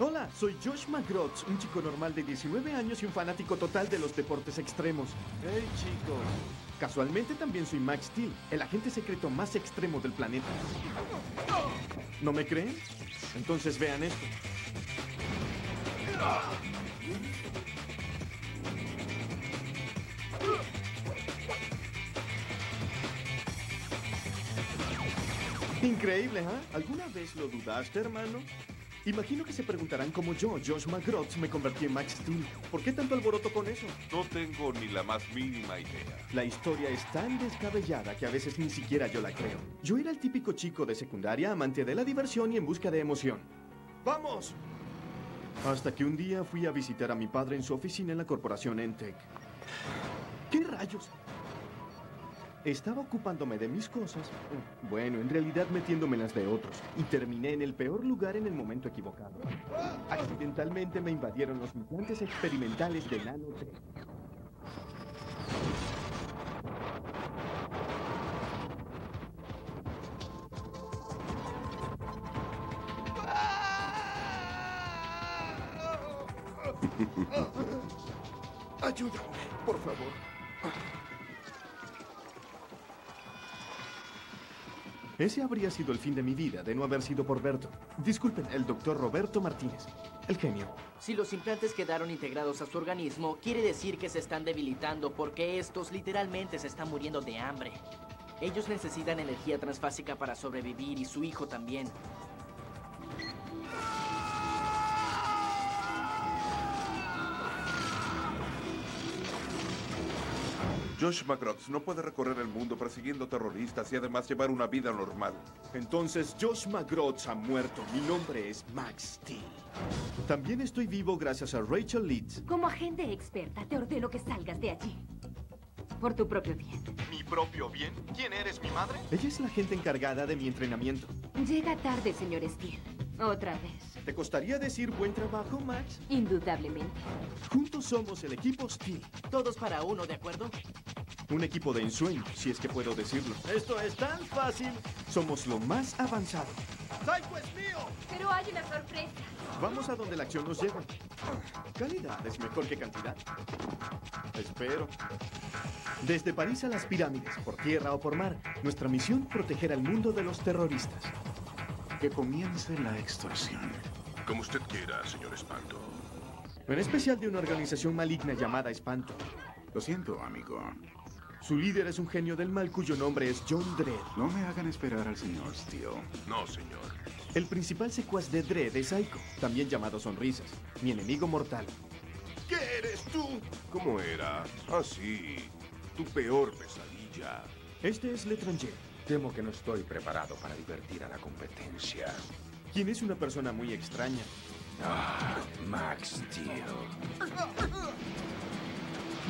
Hola, soy Josh McGrotz, un chico normal de 19 años y un fanático total de los deportes extremos. Hey, chicos. Casualmente también soy Max Steel, el agente secreto más extremo del planeta. ¿No me creen? Entonces vean esto. Increíble, ¿ah? ¿Alguna vez lo dudaste, hermano? Imagino que se preguntarán cómo yo, Josh McGrotz, me convertí en Max Steel. ¿Por qué tanto alboroto con eso? No tengo ni la más mínima idea. La historia es tan descabellada que a veces ni siquiera yo la creo. Yo era el típico chico de secundaria, amante de la diversión y en busca de emoción. ¡Vamos! Hasta que un día fui a visitar a mi padre en su oficina en la corporación Entec. ¿Qué rayos? Estaba ocupándome de mis cosas. Bueno, en realidad metiéndome en las de otros. Y terminé en el peor lugar en el momento equivocado. Accidentalmente me invadieron los implantes experimentales de nanotech. Ayúdame, por favor. Ese habría sido el fin de mi vida de no haber sido por Berto. Disculpen, el doctor Roberto Martínez. El genio. Si los implantes quedaron integrados a su organismo, quiere decir que se están debilitando porque estos literalmente se están muriendo de hambre. Ellos necesitan energía transfásica para sobrevivir y su hijo también. Josh McGrotz no puede recorrer el mundo persiguiendo terroristas y además llevar una vida normal. Entonces Josh McGrotz ha muerto. Mi nombre es Max Steel. También estoy vivo gracias a Rachel Leeds. Como agente experta, te ordeno que salgas de allí. Por tu propio bien. ¿Mi propio bien? ¿Quién eres, mi madre? Ella es la gente encargada de mi entrenamiento. Llega tarde, señor Steele. Otra vez. ¿Te costaría decir buen trabajo, Max? Indudablemente. Juntos somos el equipo Steel. Todos para uno, ¿de acuerdo? Un equipo de ensueño, si es que puedo decirlo. Esto es tan fácil. Somos lo más avanzado. ¡Psycho es mío! Pero hay una sorpresa. Vamos a donde la acción nos lleva. Calidad es mejor que cantidad. Espero. Desde París a las pirámides, por tierra o por mar, nuestra misión proteger al mundo de los terroristas. Que comience la extorsión. Como usted quiera, señor Espanto. En especial de una organización maligna llamada Espanto. Lo siento, amigo. Su líder es un genio del mal cuyo nombre es John Dredd. No me hagan esperar al señor Steele. No, señor. El principal secuaz de Dredd es Psycho, también llamado Sonrisas, mi enemigo mortal. ¿Qué eres tú? ¿Cómo era? Así. tu peor pesadilla. Este es L'Étranger, Temo que no estoy preparado para divertir a la competencia. quien es una persona muy extraña. Ah, Max Steel.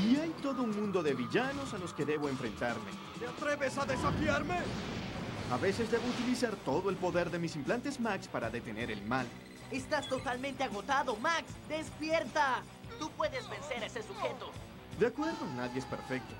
Y hay todo un mundo de villanos a los que debo enfrentarme. ¿Te atreves a desafiarme? A veces debo utilizar todo el poder de mis implantes Max para detener el mal. Estás totalmente agotado, Max. ¡Despierta! Tú puedes vencer a ese sujeto. De acuerdo, nadie es perfecto.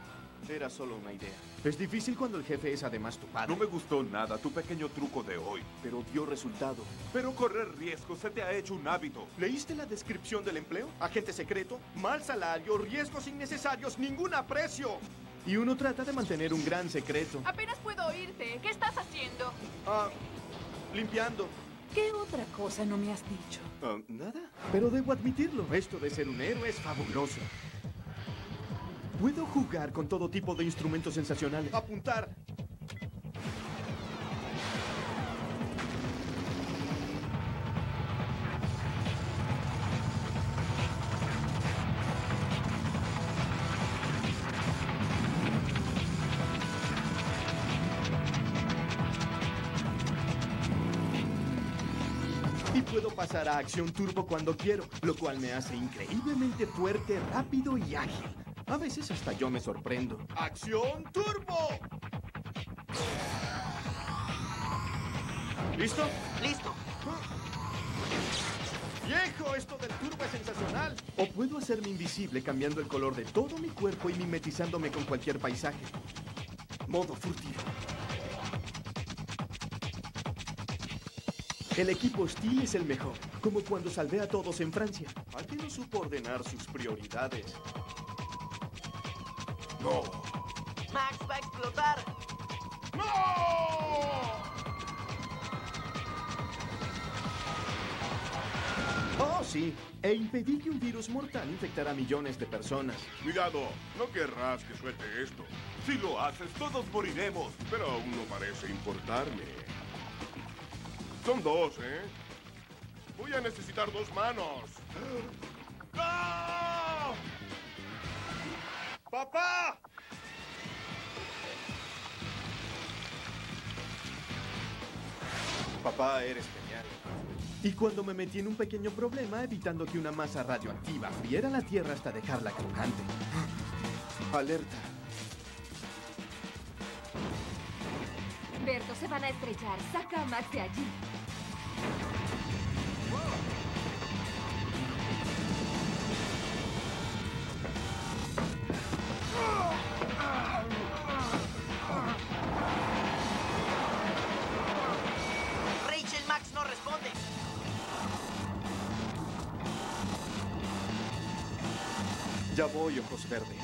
Era solo una idea. Es difícil cuando el jefe es además tu padre. No me gustó nada tu pequeño truco de hoy. Pero dio resultado. Pero correr riesgos se te ha hecho un hábito. ¿Leíste la descripción del empleo? Agente secreto, mal salario, riesgos innecesarios, ningún aprecio. Y uno trata de mantener un gran secreto. Apenas puedo oírte. ¿Qué estás haciendo? Ah, limpiando. ¿Qué otra cosa no me has dicho? Ah, nada. Pero debo admitirlo, esto de ser un héroe es fabuloso. Puedo jugar con todo tipo de instrumentos sensacionales. Apuntar. Y puedo pasar a acción turbo cuando quiero, lo cual me hace increíblemente fuerte, rápido y ágil. A veces hasta yo me sorprendo. ¡Acción turbo! ¿Listo? Listo. ¡Viejo! Esto del turbo es sensacional. O puedo hacerme invisible cambiando el color de todo mi cuerpo y mimetizándome con cualquier paisaje. Modo furtivo. El equipo Steel es el mejor, como cuando salvé a todos en Francia. Alguien no supo ordenar sus prioridades. No. Max va a explotar. Oh, sí. E impedí que un virus mortal infectara a millones de personas. Cuidado, no querrás que suelte esto. Si lo haces, todos moriremos. Pero aún no parece importarme. Son dos, ¿eh? Voy a necesitar dos manos. ¡No! ¡Papá! Papá, eres genial. Y cuando me metí en un pequeño problema, evitando que una masa radioactiva friera la Tierra hasta dejarla crujante. Alerta. Berto, se van a estrellar. Saca a Max de allí. Ya voy, ojos verdes.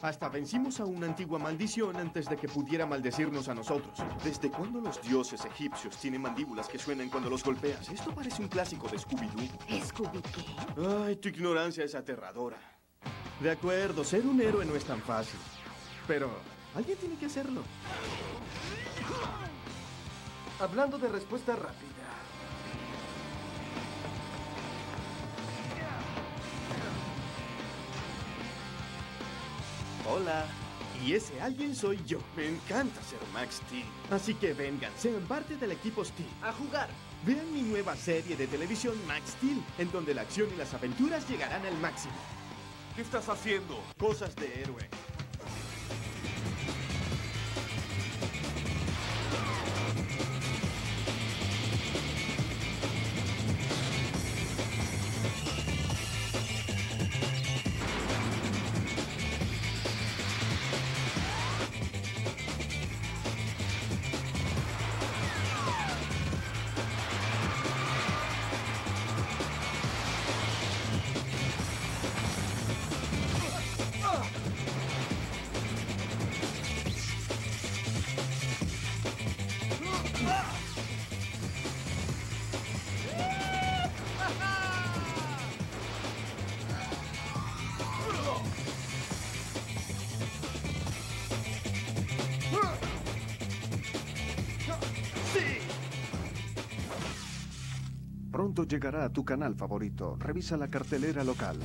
Hasta vencimos a una antigua maldición antes de que pudiera maldecirnos a nosotros. ¿Desde cuándo los dioses egipcios tienen mandíbulas que suenan cuando los golpeas? Esto parece un clásico de Scooby-Doo. ¿Scooby qué? Ay, tu ignorancia es aterradora. De acuerdo, ser un héroe no es tan fácil. Pero alguien tiene que hacerlo. Hablando de respuesta rápida. Hola. Y ese alguien soy yo. Me encanta ser Max Steel. Así que vengan, sean parte del equipo Steel. A jugar. Vean mi nueva serie de televisión Max Steel, en donde la acción y las aventuras llegarán al máximo. ¿Qué estás haciendo? Cosas de héroe. Llegará a tu canal favorito. Revisa la cartelera local.